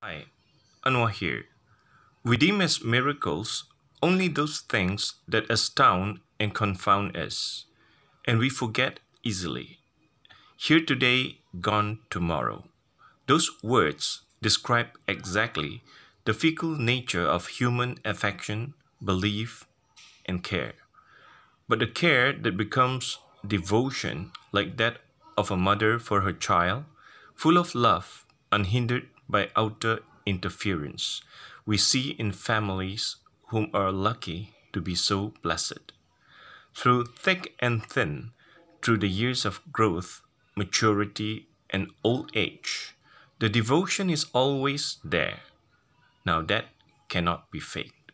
Hi, Anwar here. We deem as miracles only those things that astound and confound us, and we forget easily. Here today, gone tomorrow. Those words describe exactly the fickle nature of human affection, belief, and care. But the care that becomes devotion, like that of a mother for her child, full of love, unhindered by outer interference, we see in families whom are lucky to be so blessed. Through thick and thin, through the years of growth, maturity, and old age, the devotion is always there. Now that cannot be faked.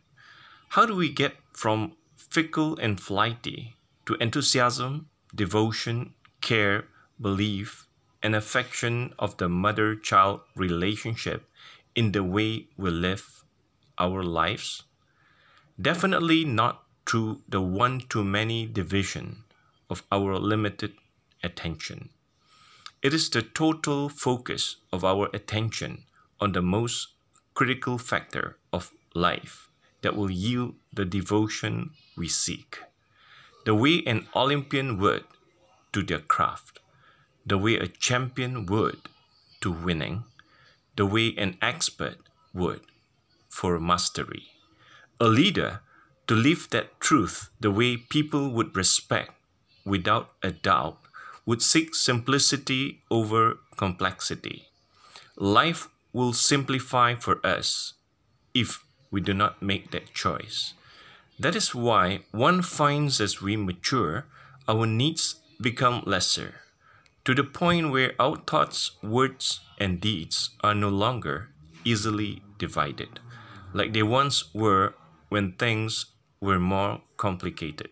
How do we get from fickle and flighty to enthusiasm, devotion, care, belief, and affection of the mother child relationship in the way we live our lives? Definitely not through the one to many division of our limited attention. It is the total focus of our attention on the most critical factor of life that will yield the devotion we seek. The way an Olympian would to their craft, the way a champion would to winning, the way an expert would for mastery. A leader to live that truth the way people would respect without a doubt would seek simplicity over complexity. Life will simplify for us if we do not make that choice. That is why one finds as we mature, our needs become lesser, to the point where our thoughts, words, and deeds are no longer easily divided, like they once were when things were more complicated.